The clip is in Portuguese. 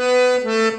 Música